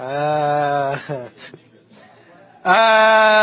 哎哎